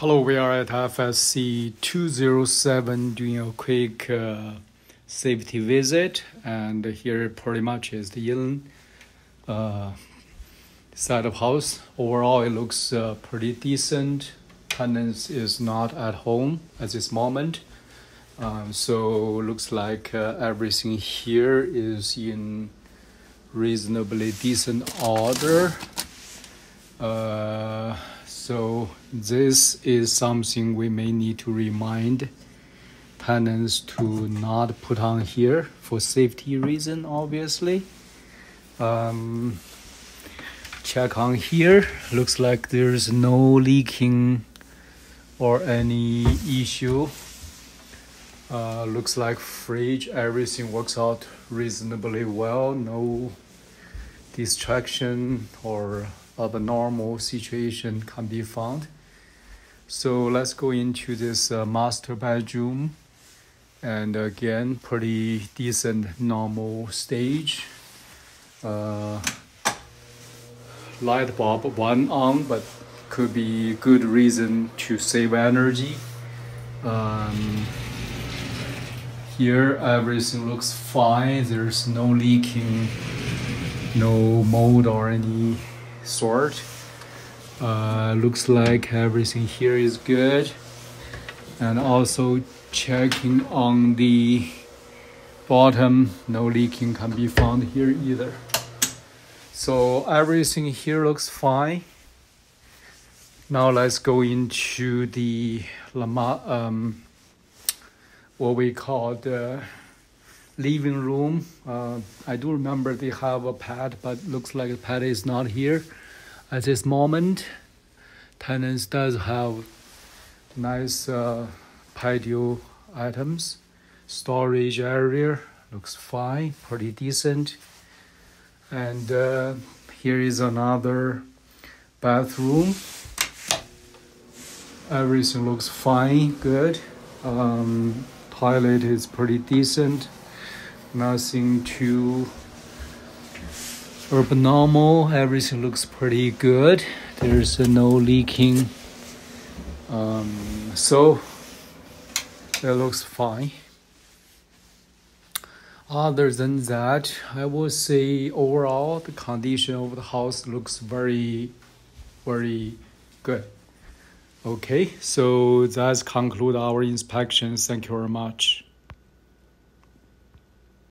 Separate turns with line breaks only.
Hello, we are at FSC 207 doing a quick uh, safety visit, and here pretty much is the in uh, side of house. Overall, it looks uh, pretty decent. Tenants is not at home at this moment, um, so looks like uh, everything here is in reasonably decent order. So this is something we may need to remind tenants to not put on here for safety reason, obviously. Um, check on here. Looks like there's no leaking or any issue. Uh, looks like fridge, everything works out reasonably well. No distraction or of a normal situation can be found. So let's go into this uh, master bedroom. And again, pretty decent normal stage. Uh, light bulb one on, but could be good reason to save energy. Um, here everything looks fine. There's no leaking, no mold or any sort. Uh, looks like everything here is good. And also checking on the bottom, no leaking can be found here either. So everything here looks fine. Now let's go into the Lama, um, what we call the living room. Uh, I do remember they have a pad, but looks like the pad is not here at this moment. Tenants does have nice uh, patio items. Storage area looks fine, pretty decent. And uh, here is another bathroom. Everything looks fine, good. Um, toilet is pretty decent. Nothing too abnormal. Everything looks pretty good. There's no leaking. Um, so it looks fine. Other than that, I would say overall the condition of the house looks very, very good. Okay, so that's conclude our inspection. Thank you very much.